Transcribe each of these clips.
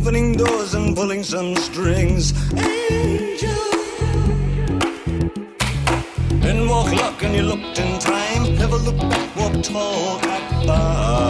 opening doors and pulling some strings. Angel. Then walk luck and you looked in time. Never look back, walk tall, act bow.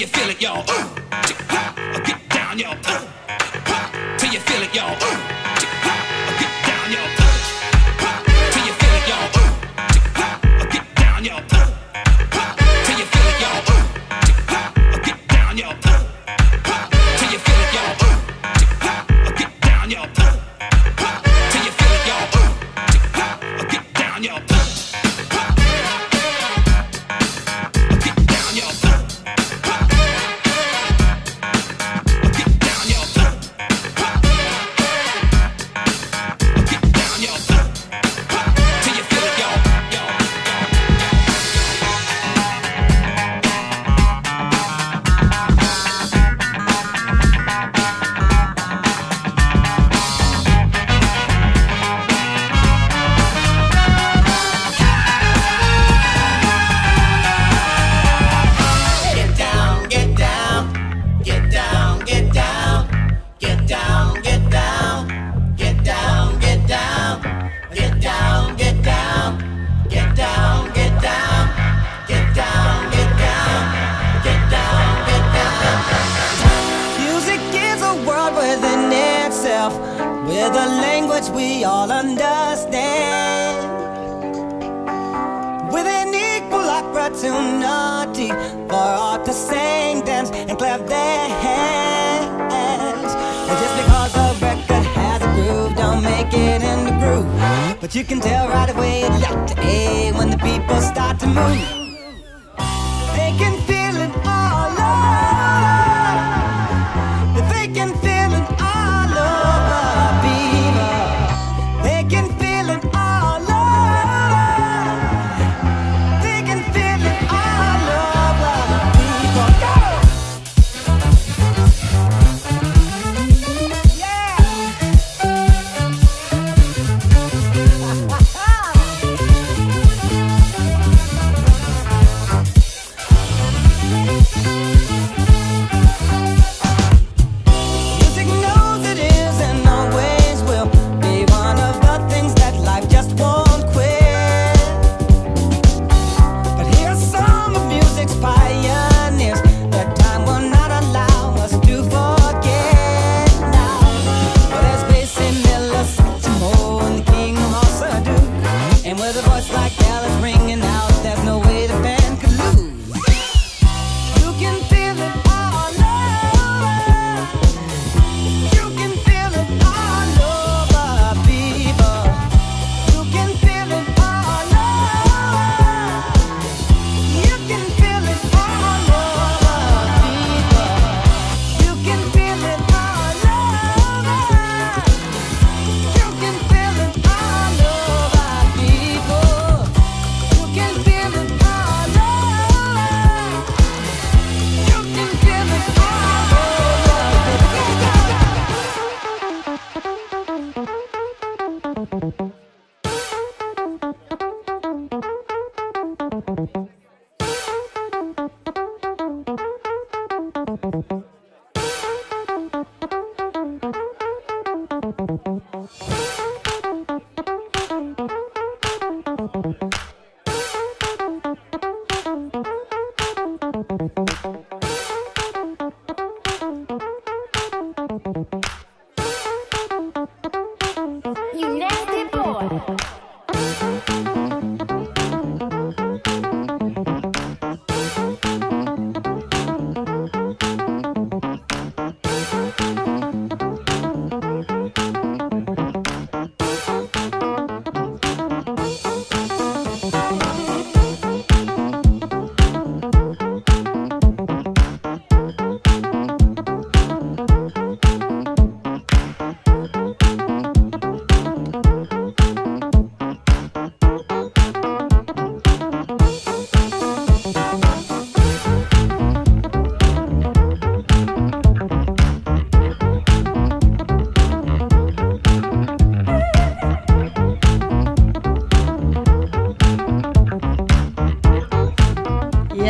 you feel it, y'all. Uh, uh, get down, y'all. Uh, Till you feel it, y'all. a world within itself with a language we all understand. With an equal opportunity for all to sing, dance, and clap their hands. And just because a record has a groove, don't make it in the groove. But you can tell right away it's it to A when the people start to move. They can feel You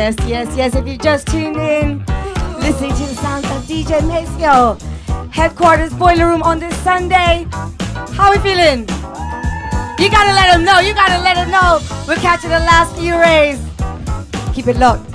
Yes, yes, yes. If you just tuned in, listening to the sounds of DJ Maseo, headquarters boiler room on this Sunday. How we feeling? You gotta let them know. You gotta let them know. We're catching the last few rays. Keep it locked.